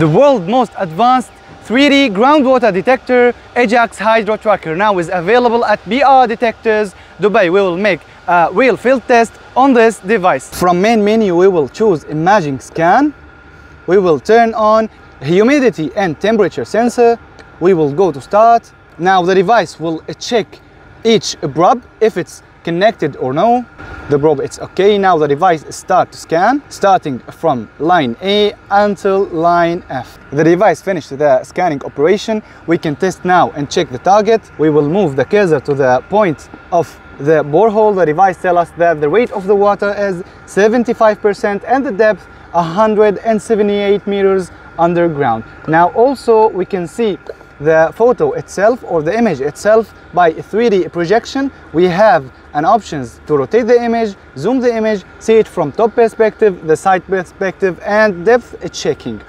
the world's most advanced 3D groundwater detector Ajax Hydro Tracker now is available at BR Detectors Dubai. We will make a real field test on this device. From main menu we will choose imaging scan. We will turn on humidity and temperature sensor. We will go to start. Now the device will check each probe if it's connected or no the probe. It's okay now. The device start to scan starting from line a until line f. The device finished the scanning operation. We can test now and check the target. We will move the cursor to the point of the borehole. The device tell us that the rate of the water is 75 percent and the depth 178 meters underground. Now also we can see the photo itself or the image itself by 3D projection. We have an options to rotate the image, zoom the image, see it from top perspective, the side perspective and depth checking.